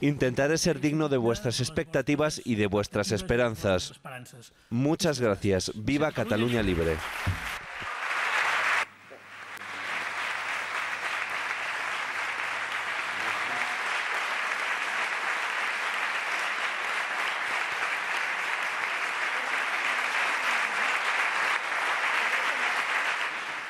Intentaré ser digno de vuestras expectativas y de vuestras esperanzas. Muchas gracias. Viva Cataluña Libre.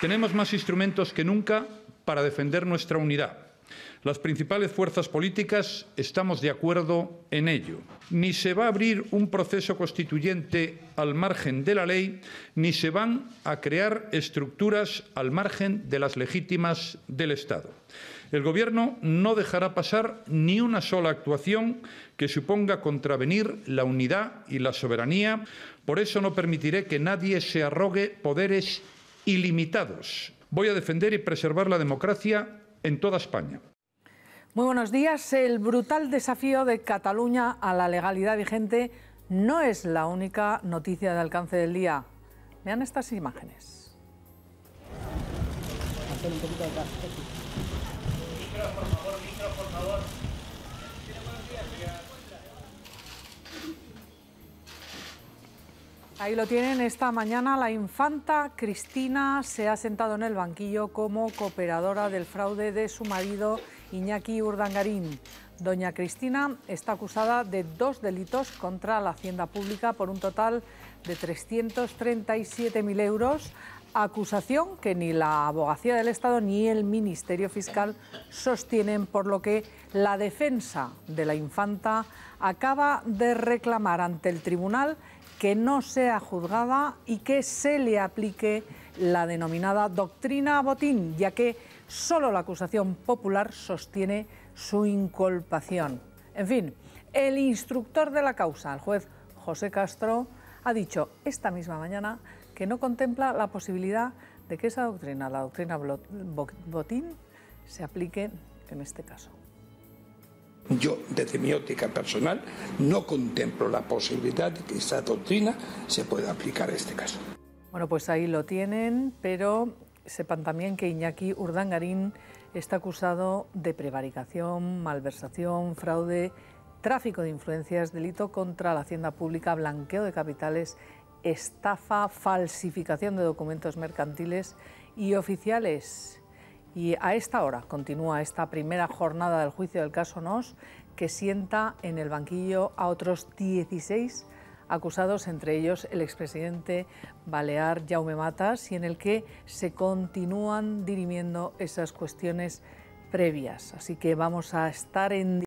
Tenemos más instrumentos que nunca para defender nuestra unidad. Las principales fuerzas políticas estamos de acuerdo en ello. Ni se va a abrir un proceso constituyente al margen de la ley, ni se van a crear estructuras al margen de las legítimas del Estado. El Gobierno no dejará pasar ni una sola actuación que suponga contravenir la unidad y la soberanía. Por eso no permitiré que nadie se arrogue poderes ilimitados. Voy a defender y preservar la democracia en toda España. Muy buenos días. El brutal desafío de Cataluña a la legalidad vigente no es la única noticia de alcance del día. Vean estas imágenes. Ahí lo tienen, esta mañana la infanta Cristina se ha sentado en el banquillo como cooperadora del fraude de su marido Iñaki Urdangarín. Doña Cristina está acusada de dos delitos contra la hacienda pública por un total de 337.000 euros, acusación que ni la Abogacía del Estado ni el Ministerio Fiscal sostienen, por lo que la defensa de la infanta acaba de reclamar ante el tribunal que no sea juzgada y que se le aplique la denominada doctrina Botín, ya que solo la acusación popular sostiene su inculpación. En fin, el instructor de la causa, el juez José Castro, ha dicho esta misma mañana que no contempla la posibilidad de que esa doctrina, la doctrina Botín, se aplique en este caso. Yo, desde mi óptica personal, no contemplo la posibilidad de que esta doctrina se pueda aplicar a este caso. Bueno, pues ahí lo tienen, pero sepan también que Iñaki Urdangarín está acusado de prevaricación, malversación, fraude, tráfico de influencias, delito contra la hacienda pública, blanqueo de capitales, estafa, falsificación de documentos mercantiles y oficiales. Y a esta hora continúa esta primera jornada del juicio del caso NOS, que sienta en el banquillo a otros 16 acusados, entre ellos el expresidente balear Jaume Matas, y en el que se continúan dirimiendo esas cuestiones previas. Así que vamos a estar en